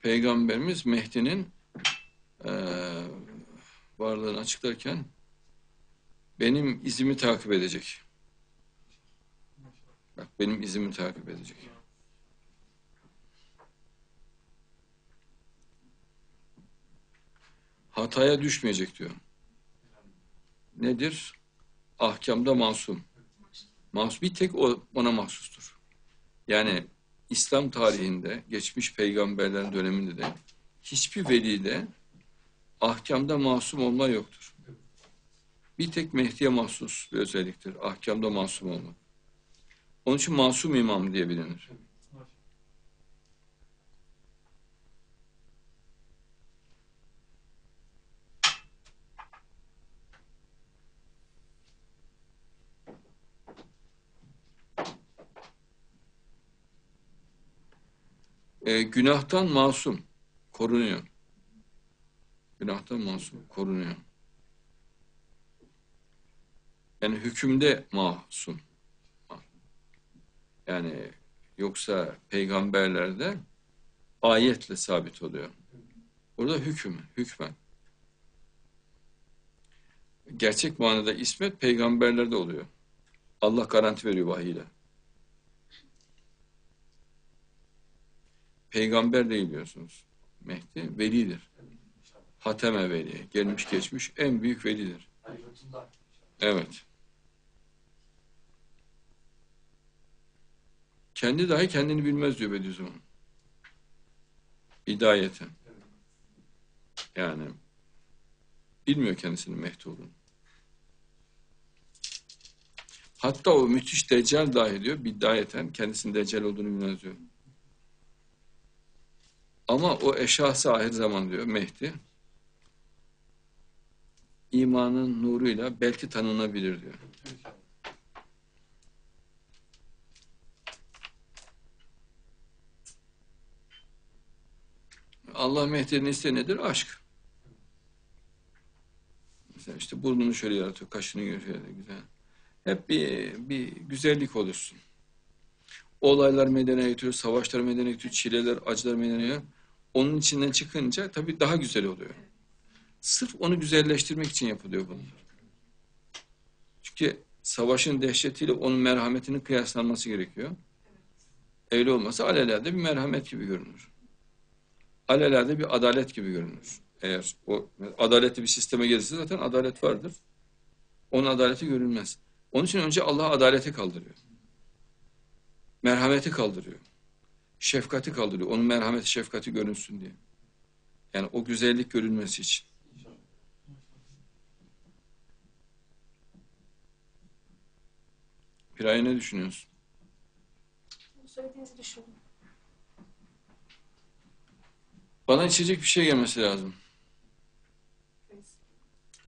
Peygamberimiz Mehdi'nin eee varlığını açıklarken benim izimi takip edecek. Bak benim izimi takip edecek. Hataya düşmeyecek diyor. Nedir? Ahkamda masum. Masum bir tek o, ona mahsustur. Yani İslam tarihinde, geçmiş peygamberlerin döneminde de hiçbir velide ahkamda masum olma yoktur. Bir tek Mehdi'ye mahsus bir özelliktir. Ahkamda masum olmak. Onun için masum imam diye bilinir. E, günahtan masum, korunuyor. Günahtan masum, korunuyor. Yani hükümde masum. Yani yoksa peygamberlerde ayetle sabit oluyor. Burada hüküm, hükmen. Gerçek manada ismet peygamberlerde oluyor. Allah garanti veriyor vahiyle. Peygamber değil diyorsunuz. Mehdi velidir. Hateme veli. Gelmiş geçmiş en büyük velidir. Evet. Kendi dahi kendini bilmez diyor Bediüzzaman. Hidayeten. Yani bilmiyor kendisinin Mehdi olduğunu. Hatta o müthiş deccal dahi diyor, bidayeten kendisinin deccal olduğunu bilmez diyor. Ama o eşahsı ahir zaman diyor Mehdi. imanın nuruyla belki tanınabilir diyor. Allah Mehdi'nin isteği nedir? Aşk. Mesela işte burnunu şöyle yaratıyor, kaşını görüyor güzel. Hep bir, bir güzellik olursun. Olaylar meydana getiriyor, savaşlar meydana getiriyor, çileler, acılar meydana getiriyor. Onun içinden çıkınca tabii daha güzel oluyor. Sırf onu güzelleştirmek için yapılıyor bunlar. Çünkü savaşın dehşetiyle onun merhametinin kıyaslanması gerekiyor. Öyle olmasa alelade bir merhamet gibi görünür. Alelade bir adalet gibi görünür. Eğer o adaletli bir sisteme gelirse zaten adalet vardır. Onun adaleti görünmez. Onun için önce Allah adaleti kaldırıyor. Merhameti kaldırıyor. Şefkati kaldırıyor. Onun merhameti, şefkati görünsün diye. Yani o güzellik görünmesi için. Piraye ne düşünüyorsun? Söylediğinizi düşündüm. Bana içecek bir şey gelmesi lazım.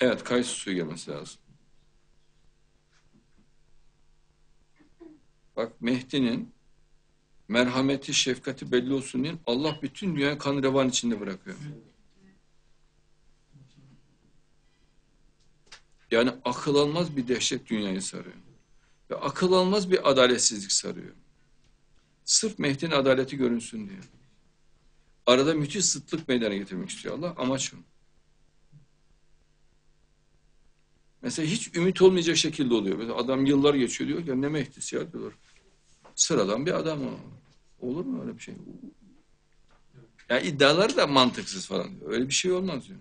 Evet, kayısı suyu gelmesi lazım. Bak Mehdi'nin merhameti, şefkati belli olsun diye Allah bütün dünyayı kan revan içinde bırakıyor. Yani akıl almaz bir dehşet dünyayı sarıyor. Ve akıl almaz bir adaletsizlik sarıyor. Sırf Mehdi'nin adaleti görünsün diye. Arada müthiş zıtlık meydana getirmek istiyor Allah. Amaç o. Mesela hiç ümit olmayacak şekilde oluyor. Mesela adam yıllar geçiyor diyor ki ne Mehdi'si ya diyorlar. Sıradan bir adam o. Olur mu öyle bir şey? Yani iddiaları da mantıksız falan. Öyle bir şey olmaz diyor.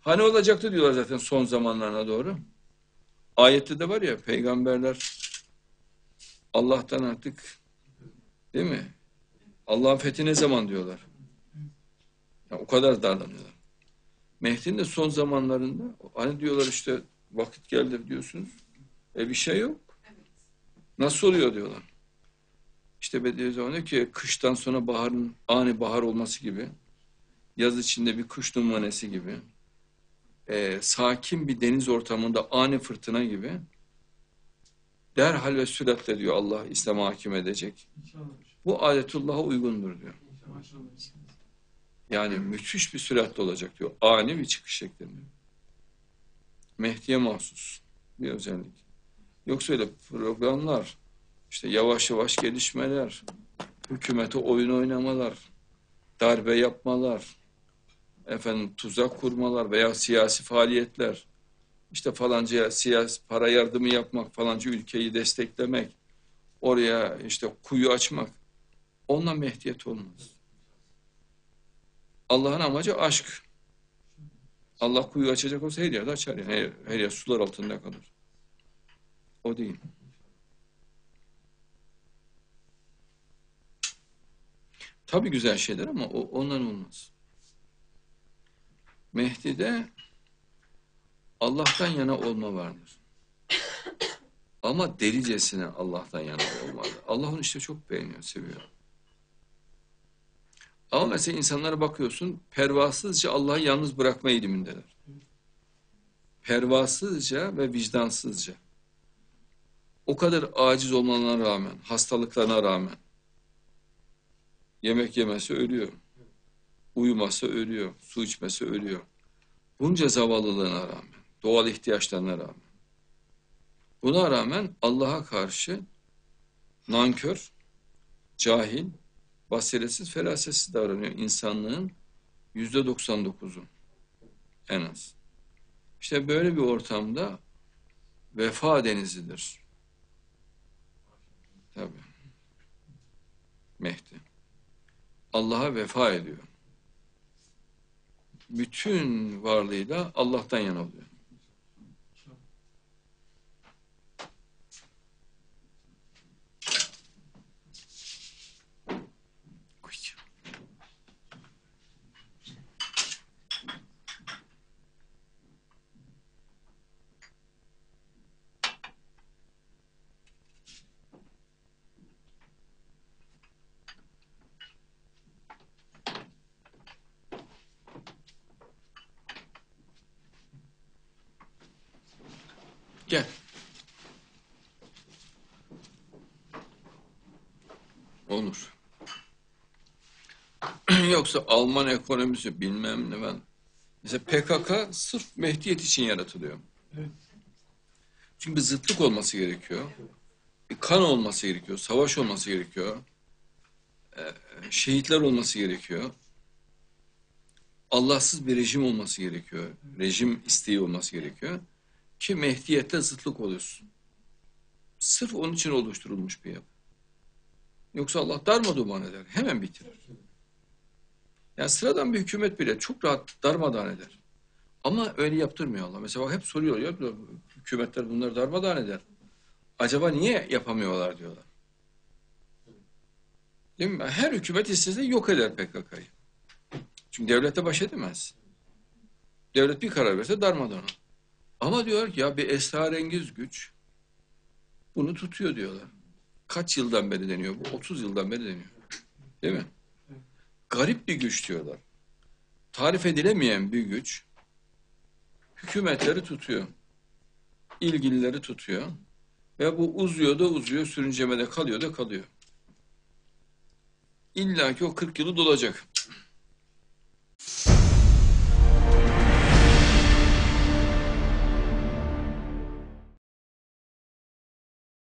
Hani olacaktı diyorlar zaten son zamanlarına doğru. Ayette de var ya peygamberler Allah'tan artık değil mi? Allah'ın fethi ne zaman diyorlar. Ya o kadar darlanıyorlar. Mehdi'nin de son zamanlarında hani diyorlar işte vakit geldi diyorsunuz. E bir şey yok. Nasıl oluyor diyorlar. İşte Bediüzzaman diyor ki kıştan sonra baharın ani bahar olması gibi yaz içinde bir kış numunesi gibi e, sakin bir deniz ortamında ani fırtına gibi derhal ve süratle diyor Allah İslam'a hakim edecek. Bu adetullah'a uygundur diyor. Yani müthiş bir süratle olacak diyor. Ani bir çıkış şeklinde. Mehdi'ye mahsus bir özellik. Yoksa öyle programlar, işte yavaş yavaş gelişmeler, hükümete oyun oynamalar, darbe yapmalar, efendim tuzak kurmalar veya siyasi faaliyetler, işte falancaya siyasi para yardımı yapmak, falanca ülkeyi desteklemek, oraya işte kuyu açmak, onunla mehdiyet olmaz. Allah'ın amacı aşk. Allah kuyu açacak olsa her yerde açar yani. Her, her yer sular altında kalır. O değil. Tabii güzel şeyler ama o, ondan olmaz. Mehdi'de Allah'tan yana olma vardır. Ama delicesine Allah'tan yana olma vardır. Allah onu işte çok beğeniyor, seviyor. Ama mesela insanlara bakıyorsun, pervasızca Allah'ı yalnız bırakma eğilimindeler. Pervasızca ve vicdansızca. O kadar aciz olmalarına rağmen, hastalıklarına rağmen, yemek yemesi ölüyor. Uyuması ölüyor, su içmesi ölüyor. Bunca zavallılığına rağmen, doğal ihtiyaçlarına rağmen. Buna rağmen Allah'a karşı nankör, cahil, basiretsiz, ferasetsiz davranıyor insanlığın yüzde 99'u en az. İşte böyle bir ortamda vefa denizidir. Tabii. Mehdi. Allah'a vefa ediyor. Bütün varlığıyla Allah'tan yana oluyor. Gel. Olur. Yoksa Alman ekonomisi bilmem ne ben. Mesela PKK sırf Mehdiyet için yaratılıyor. Çünkü bir zıtlık olması gerekiyor. Bir kan olması gerekiyor. Savaş olması gerekiyor. Ee, şehitler olması gerekiyor. Allahsız bir rejim olması gerekiyor. Rejim isteği olması gerekiyor. Ki Mehdiyette zıtlık oluyorsun. Sırf onun için oluşturulmuş bir yapı. Yoksa Allah darmadağın eder. Hemen bitirir. Yani sıradan bir hükümet bile çok rahat darmadağın eder. Ama öyle yaptırmıyor Allah. Mesela hep soruyor ya hükümetler bunları darmadağın eder. Acaba niye yapamıyorlar diyorlar. Değil mi? Her hükümet istese yok eder PKK'yı. Çünkü devlete baş edemez. Devlet bir karar verse darmadağın olur. Ama diyor ki ya bir esrarengiz güç bunu tutuyor diyorlar. Kaç yıldan beri deniyor bu? 30 yıldan beri deniyor. Değil mi? Garip bir güç diyorlar. Tarif edilemeyen bir güç hükümetleri tutuyor. ilgilileri tutuyor. Ve bu uzuyor da uzuyor, sürüncemede kalıyor da kalıyor. İlla ki o 40 yılı dolacak.